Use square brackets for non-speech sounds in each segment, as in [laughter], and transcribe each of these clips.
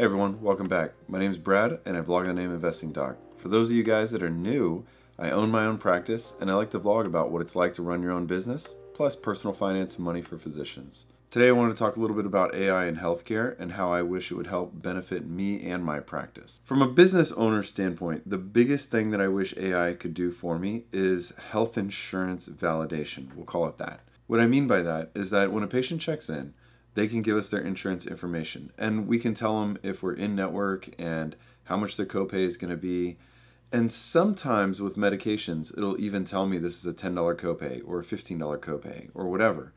Hey everyone, welcome back. My name is Brad and I vlog on the name Investing Doc. For those of you guys that are new, I own my own practice and I like to vlog about what it's like to run your own business, plus personal finance and money for physicians. Today I wanted to talk a little bit about AI in healthcare and how I wish it would help benefit me and my practice. From a business owner standpoint, the biggest thing that I wish AI could do for me is health insurance validation. We'll call it that. What I mean by that is that when a patient checks in, they can give us their insurance information and we can tell them if we're in network and how much their copay is going to be. And sometimes with medications, it'll even tell me this is a $10 copay or a $15 copay or whatever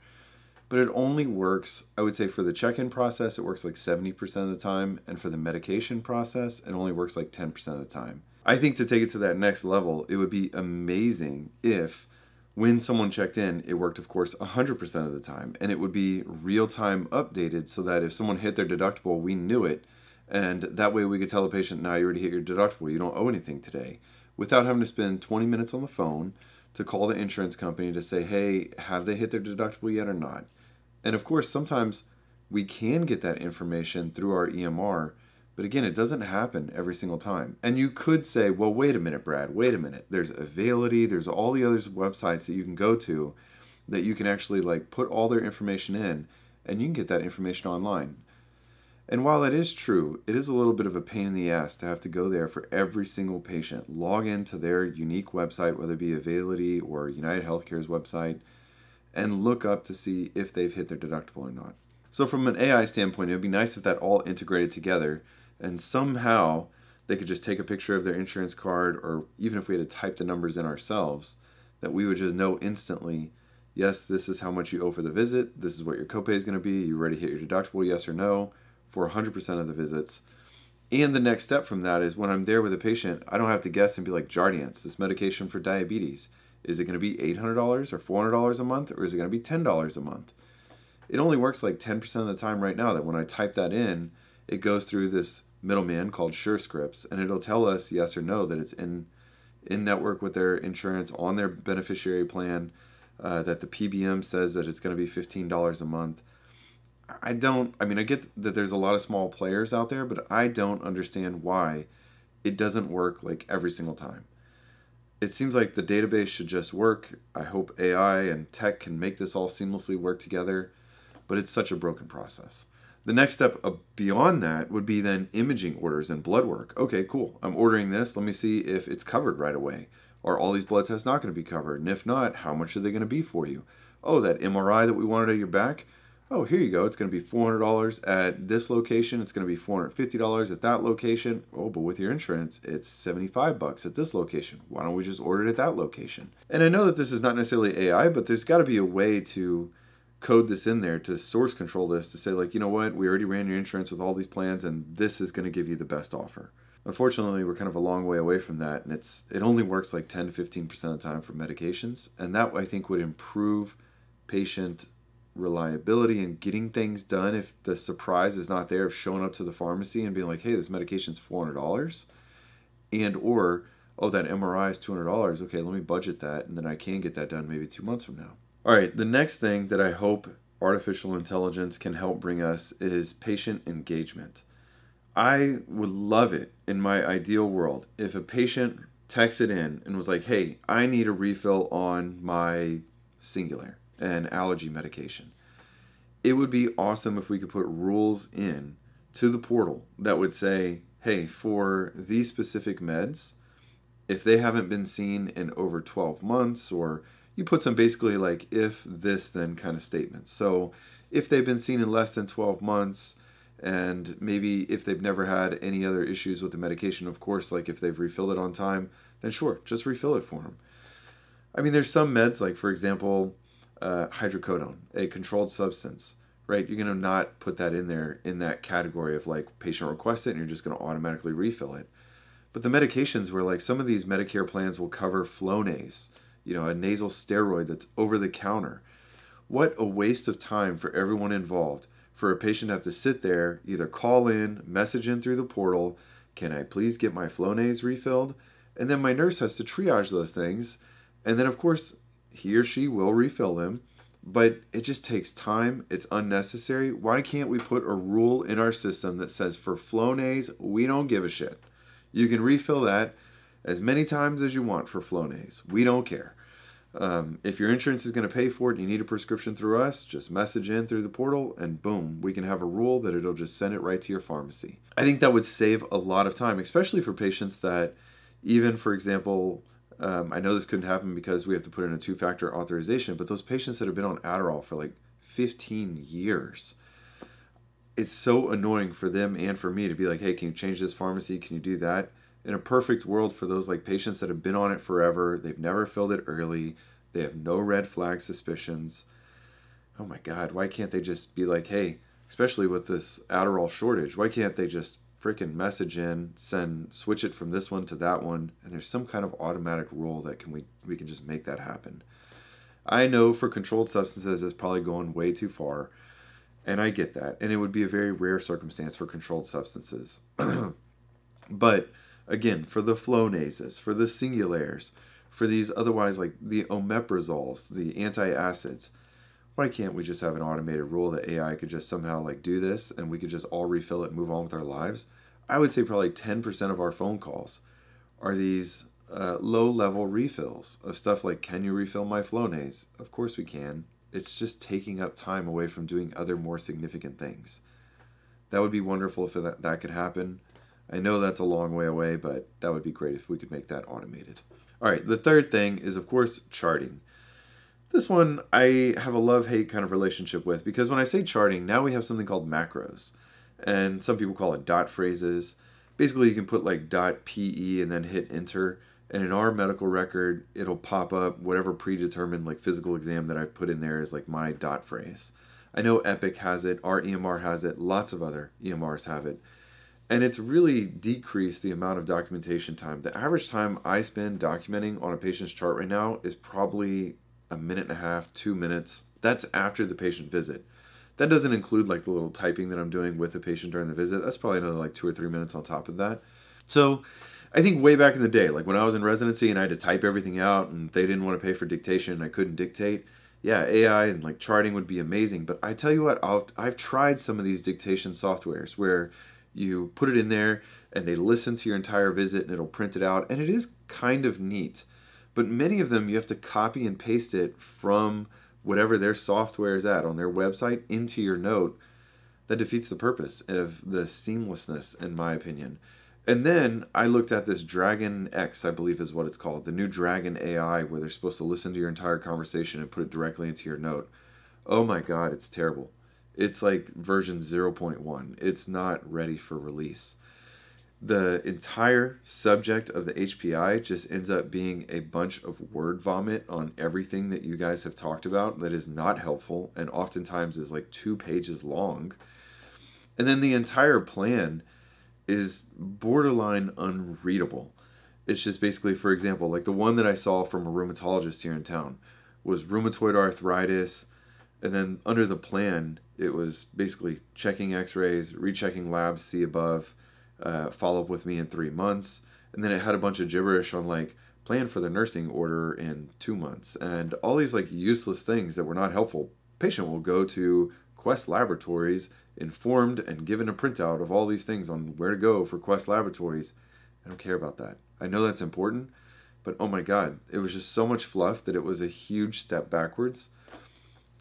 but it only works, I would say for the check-in process, it works like 70% of the time, and for the medication process, it only works like 10% of the time. I think to take it to that next level, it would be amazing if when someone checked in, it worked, of course, 100% of the time, and it would be real-time updated so that if someone hit their deductible, we knew it, and that way we could tell the patient, now you already hit your deductible, you don't owe anything today, without having to spend 20 minutes on the phone to call the insurance company to say, hey, have they hit their deductible yet or not? And of course, sometimes we can get that information through our EMR, but again, it doesn't happen every single time. And you could say, well, wait a minute, Brad, wait a minute. There's Availity, there's all the other websites that you can go to that you can actually like put all their information in and you can get that information online. And while that is true, it is a little bit of a pain in the ass to have to go there for every single patient, log into their unique website, whether it be Availity or United Healthcare's website, and look up to see if they've hit their deductible or not. So from an AI standpoint, it would be nice if that all integrated together and somehow they could just take a picture of their insurance card or even if we had to type the numbers in ourselves, that we would just know instantly, yes, this is how much you owe for the visit, this is what your copay is going to be, you ready to hit your deductible, yes or no, for 100% of the visits. And the next step from that is when I'm there with a patient, I don't have to guess and be like, Jardiance, this medication for diabetes. Is it going to be $800 or $400 a month or is it going to be $10 a month? It only works like 10% of the time right now that when I type that in, it goes through this middleman called SureScripts and it'll tell us yes or no that it's in in network with their insurance on their beneficiary plan, uh, that the PBM says that it's going to be $15 a month. I don't, I mean, I get that there's a lot of small players out there, but I don't understand why it doesn't work like every single time it seems like the database should just work. I hope AI and tech can make this all seamlessly work together, but it's such a broken process. The next step beyond that would be then imaging orders and blood work. Okay, cool. I'm ordering this. Let me see if it's covered right away. Are all these blood tests not going to be covered? And if not, how much are they going to be for you? Oh, that MRI that we wanted at your back? oh, here you go. It's going to be $400 at this location. It's going to be $450 at that location. Oh, but with your insurance, it's 75 bucks at this location. Why don't we just order it at that location? And I know that this is not necessarily AI, but there's got to be a way to code this in there to source control this to say like, you know what, we already ran your insurance with all these plans and this is going to give you the best offer. Unfortunately, we're kind of a long way away from that and it's it only works like 10 to 15% of the time for medications and that I think would improve patient reliability and getting things done if the surprise is not there of showing up to the pharmacy and being like hey this medication's $400 and or oh that mri is $200 okay let me budget that and then i can get that done maybe two months from now all right the next thing that i hope artificial intelligence can help bring us is patient engagement i would love it in my ideal world if a patient texted in and was like hey i need a refill on my Singulair an allergy medication. It would be awesome if we could put rules in to the portal that would say, hey, for these specific meds, if they haven't been seen in over 12 months, or you put some basically like if this then kind of statements. So if they've been seen in less than 12 months, and maybe if they've never had any other issues with the medication, of course, like if they've refilled it on time, then sure, just refill it for them. I mean, there's some meds, like for example, uh, hydrocodone, a controlled substance, right? You're going to not put that in there in that category of like patient request it and you're just going to automatically refill it. But the medications where like some of these Medicare plans will cover Flonase, you know, a nasal steroid that's over the counter. What a waste of time for everyone involved for a patient to have to sit there, either call in, message in through the portal, can I please get my Flonase refilled? And then my nurse has to triage those things. And then, of course, he or she will refill them. but it just takes time. It's unnecessary. Why can't we put a rule in our system that says for Flonase, we don't give a shit? You can refill that as many times as you want for Flonase. We don't care. Um, if your insurance is going to pay for it, and you need a prescription through us, just message in through the portal and boom, we can have a rule that it'll just send it right to your pharmacy. I think that would save a lot of time, especially for patients that, even for example, um, I know this couldn't happen because we have to put in a two factor authorization, but those patients that have been on Adderall for like 15 years, it's so annoying for them and for me to be like, hey, can you change this pharmacy? Can you do that? In a perfect world for those like patients that have been on it forever, they've never filled it early, they have no red flag suspicions. Oh my God, why can't they just be like, hey, especially with this Adderall shortage, why can't they just freaking message in, send, switch it from this one to that one, and there's some kind of automatic rule that can we we can just make that happen. I know for controlled substances it's probably going way too far, and I get that, and it would be a very rare circumstance for controlled substances, [clears throat] but Again, for the Flonases, for the Singulairs, for these otherwise like the omeprazoles, the antacids, why can't we just have an automated rule that AI could just somehow like do this and we could just all refill it and move on with our lives? I would say probably 10% of our phone calls are these uh, low level refills of stuff like, can you refill my Flonase? Of course we can. It's just taking up time away from doing other more significant things. That would be wonderful if that, that could happen. I know that's a long way away, but that would be great if we could make that automated. All right, the third thing is, of course, charting. This one I have a love hate kind of relationship with because when I say charting, now we have something called macros. And some people call it dot phrases. Basically, you can put like dot PE and then hit enter. And in our medical record, it'll pop up whatever predetermined like physical exam that I put in there is like my dot phrase. I know Epic has it, our EMR has it, lots of other EMRs have it and it's really decreased the amount of documentation time. The average time I spend documenting on a patient's chart right now is probably a minute and a half, two minutes. That's after the patient visit. That doesn't include like the little typing that I'm doing with the patient during the visit. That's probably another like two or three minutes on top of that. So I think way back in the day, like when I was in residency and I had to type everything out and they didn't want to pay for dictation and I couldn't dictate, yeah, AI and like charting would be amazing. But I tell you what, I'll, I've tried some of these dictation softwares where you put it in there and they listen to your entire visit and it'll print it out. And it is kind of neat but many of them you have to copy and paste it from whatever their software is at on their website into your note. That defeats the purpose of the seamlessness in my opinion. And then i looked at this dragon x i believe is what it's called the new dragon ai where they're supposed to listen to your entire conversation and put it directly into your note. Oh my god it's terrible it's like version 0.1. It's not ready for release. The entire subject of the HPI just ends up being a bunch of word vomit on everything that you guys have talked about that is not helpful and oftentimes is like two pages long. And then the entire plan is borderline unreadable. It's just basically, for example, like the one that I saw from a rheumatologist here in town was rheumatoid arthritis, and then under the plan, it was basically checking x-rays, rechecking labs, see above, uh, follow up with me in three months. And then it had a bunch of gibberish on like plan for the nursing order in two months and all these like useless things that were not helpful. Patient will go to Quest Laboratories informed and given a printout of all these things on where to go for Quest Laboratories. I don't care about that. I know that's important, but oh my god, it was just so much fluff that it was a huge step backwards.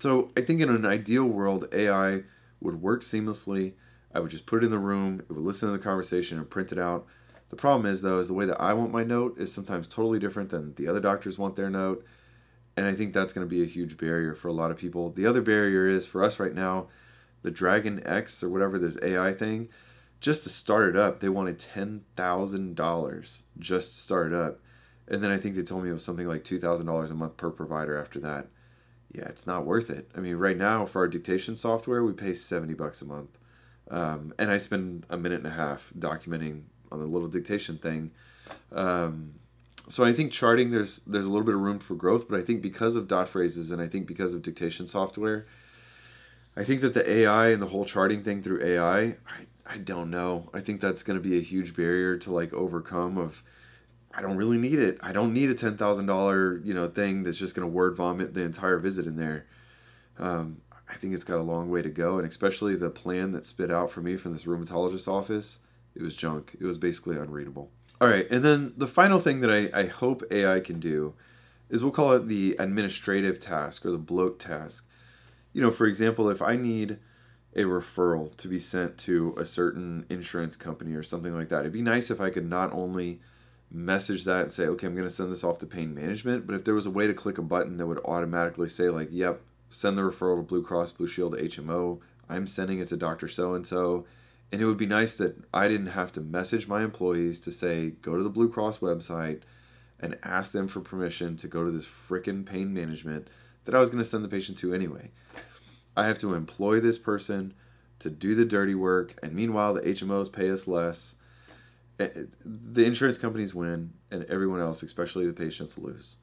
So I think in an ideal world, AI would work seamlessly. I would just put it in the room, it would listen to the conversation and print it out. The problem is though, is the way that I want my note is sometimes totally different than the other doctors want their note. And I think that's going to be a huge barrier for a lot of people. The other barrier is for us right now, the Dragon X or whatever this AI thing, just to start it up, they wanted ten thousand dollars just to start it up. And then I think they told me it was something like two thousand dollars a month per provider after that yeah, it's not worth it. I mean, right now for our dictation software, we pay 70 bucks a month. Um, and I spend a minute and a half documenting on the little dictation thing. Um, so I think charting there's there's a little bit of room for growth, but I think because of dot phrases and I think because of dictation software, I think that the AI and the whole charting thing through AI, I, I don't know. I think that's going to be a huge barrier to like overcome of I don't really need it. I don't need a ten thousand dollar you know thing that's just gonna word vomit the entire visit in there. Um, I think it's got a long way to go, and especially the plan that spit out for me from this rheumatologist office, it was junk. It was basically unreadable. All right, and then the final thing that I, I hope AI can do is we'll call it the administrative task or the bloat task. You know, for example, if I need a referral to be sent to a certain insurance company or something like that, it'd be nice if I could not only message that and say, okay, I'm going to send this off to pain management, but if there was a way to click a button that would automatically say, like, yep, send the referral to Blue Cross Blue Shield HMO. I'm sending it to Dr. So and so. And it would be nice that I didn't have to message my employees to say, go to the Blue Cross website and ask them for permission to go to this frickin' pain management that I was going to send the patient to anyway. I have to employ this person to do the dirty work, and meanwhile, the HMOs pay us less. Eh, the insurance companies win, and everyone else, especially the patients, lose.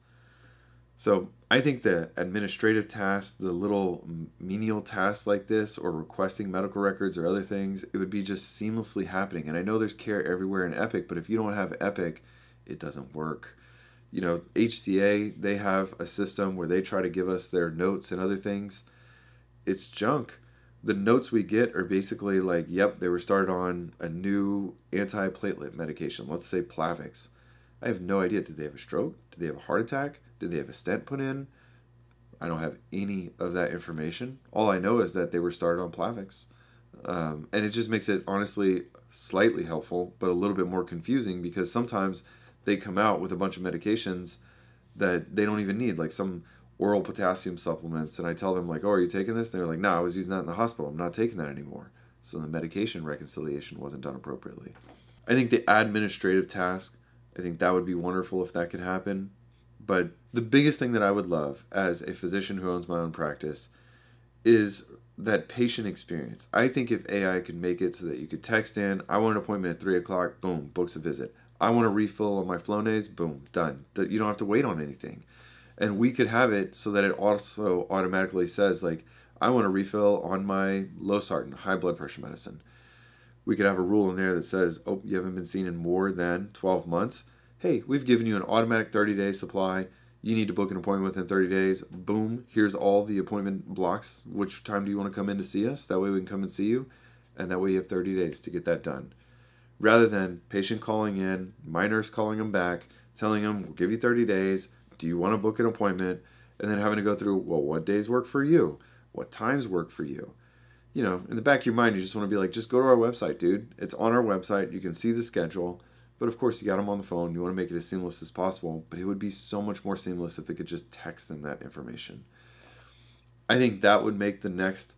So I think the administrative tasks, the little menial tasks like this, or requesting medical records or other things, it would be just seamlessly happening. And I know there's care everywhere in Epic, but if you don't have Epic, it doesn't work. You know, HCA, they have a system where they try to give us their notes and other things. It's junk. The notes we get are basically like, yep, they were started on a new antiplatelet medication, let's say Plavix. I have no idea. Did they have a stroke? Did they have a heart attack? Did they have a stent put in? I don't have any of that information. All I know is that they were started on Plavix. Um, and it just makes it honestly slightly helpful, but a little bit more confusing because sometimes they come out with a bunch of medications that they don't even need, like some oral potassium supplements. And I tell them, like, oh, are you taking this? And they're like, no, I was using that in the hospital. I'm not taking that anymore. So the medication reconciliation wasn't done appropriately. I think the administrative task, I think that would be wonderful if that could happen. But the biggest thing that I would love as a physician who owns my own practice is that patient experience. I think if AI could make it so that you could text in, I want an appointment at three o'clock, boom, books a visit. I want a refill on my Flonase, boom, done. You don't have to wait on anything. And we could have it so that it also automatically says like, I want a refill on my losartan, high blood pressure medicine. We could have a rule in there that says, oh, you haven't been seen in more than 12 months hey, we've given you an automatic 30 day supply. You need to book an appointment within 30 days. Boom, here's all the appointment blocks. Which time do you want to come in to see us? That way we can come and see you. And that way you have 30 days to get that done. Rather than patient calling in, my nurse calling them back, telling them, we'll give you 30 days. Do you want to book an appointment? And then having to go through, well, what days work for you? What times work for you? You know, in the back of your mind, you just want to be like, just go to our website, dude. It's on our website. You can see the schedule but of course, you got them on the phone. You want to make it as seamless as possible. But it would be so much more seamless if they could just text them that information. I think that would make the next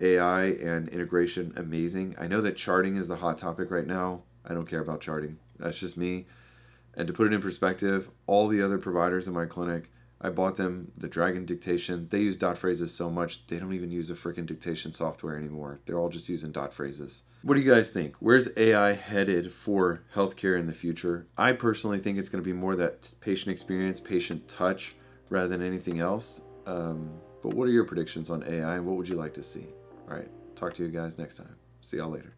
AI and integration amazing. I know that charting is the hot topic right now. I don't care about charting. That's just me. And to put it in perspective, all the other providers in my clinic I bought them the Dragon dictation. They use dot phrases so much they don't even use a freaking dictation software anymore. They're all just using dot phrases. What do you guys think? Where's AI headed for healthcare in the future? I personally think it's going to be more that patient experience, patient touch, rather than anything else. Um, but what are your predictions on AI and what would you like to see? All right, talk to you guys next time. See y'all later.